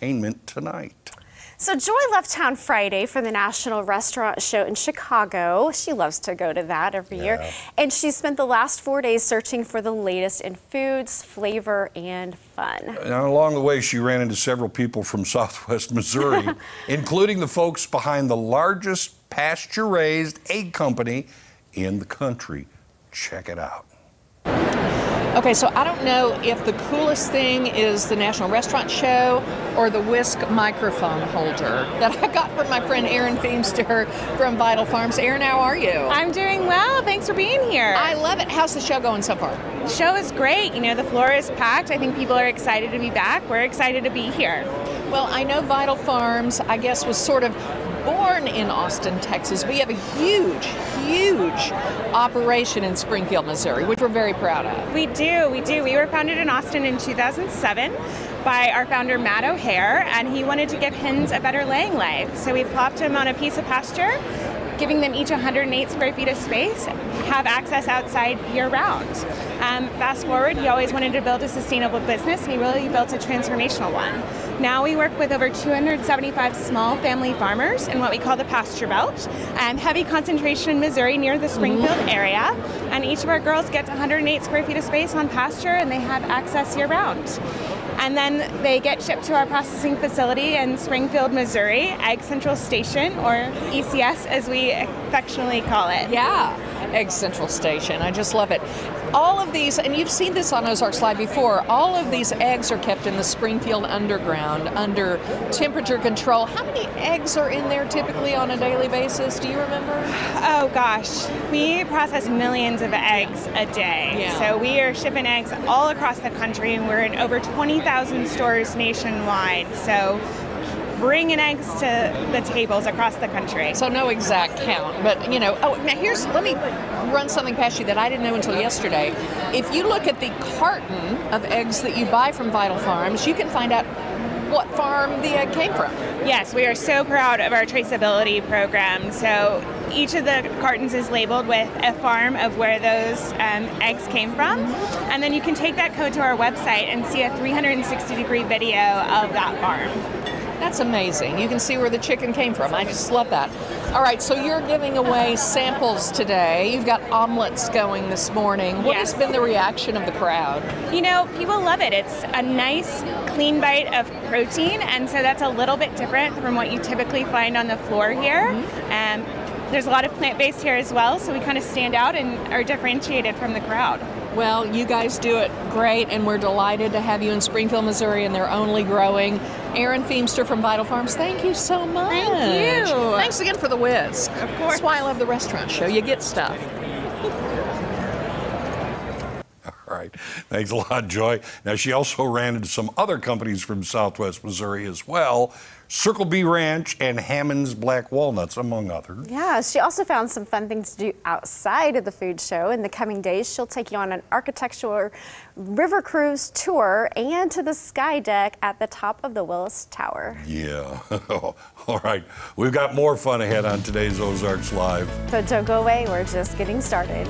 Entertainment Tonight. So Joy left town Friday for the National Restaurant Show in Chicago. She loves to go to that every year. And she spent the last four days searching for the latest in foods, flavor, and fun. Now, along the way, she ran into several people from Southwest Missouri, including the folks behind the largest pasture raised egg company in the country. Check it out. Okay, so I don't know if the coolest thing is the National Restaurant Show or the Whisk microphone holder that I got from my friend Erin Feemster from Vital Farms. Erin, how are you? I'm doing well. Thanks for being here. I love it. How's the show going so far? the show is great. You know, the floor is packed. I think people are excited to be back. We're excited to be here. Well, I know Vital Farms, I guess, was sort of born in Austin, Texas. We have a huge, huge operation in Springfield, Missouri, which we're very proud of. We do. We do. We were founded in Austin in 2007 by our founder Matt O'Hayer, and he wanted to give hens a better laying life. So we plopped them on a piece of pasture, giving them each 108 square feet of space, have access outside year round. Um, fast forward, he always wanted to build a sustainable business, and he really built a transformational one. Now we work with over 275 small family farmers in what we call the pasture belt, and heavy concentration in Missouri near the Springfield area. And each of our girls gets 108 square feet of space on pasture, and they have access year round. And then they get shipped to our processing facility in Springfield, Missouri, Egg Central Station, or ECS as we affectionately call it. Yeah, Egg Central Station. I just love it. All of these, and you've seen this on Ozarks Live before, all of these eggs are kept in the Springfield underground under temperature control. How many eggs are in there typically on a daily basis? Do you remember? Oh gosh, we process millions of eggs a day. Yeah. So we are shipping eggs all across the country, and we're in over 20,000 stores nationwide. So bringing eggs to the tables across the country. So no exact count, but you know. Oh, now here's let me run something past you that I didn't know until yesterday. If you look at the carton of eggs that you buy from Vital Farms, you can find out what farm the egg came from. Yes, we are so proud of our traceability program. So each of the cartons is labeled with a farm of where those um, eggs came from. And then you can take that code to our website and see a 360 degree video of that farm. That's amazing. You can see where the chicken came from. I just love that. All right, so you're giving away samples today. You've got omelets going this morning. What Yes. has been the reaction of the crowd? You know, people love it. It's a nice, clean bite of protein, and so that's a little bit different from what you typically find on the floor here. Um, there's a lot of plant based here as well, so we kind of stand out and are differentiated from the crowd. Well, you guys do it great, and we're delighted to have you in Springfield, Missouri, and they're only growing. Erin Feemster from Vital Farms, thank you so much. Thank you. Thanks again for the whisk. Of course. That's why I love the restaurant show. You get stuff. All right. Thanks a lot, Joy. Now, she also ran into some other companies from Southwest Missouri as well Circle B Ranch and Hammons Black Walnuts, among others. Yeah, she also found some fun things to do outside of the food show. In the coming days, she'll take you on an architectural river cruise tour and to the sky deck at the top of the Willis Tower. Yeah. All right. We've got more fun ahead on today's Ozarks Live. But don't go away, we're just getting started.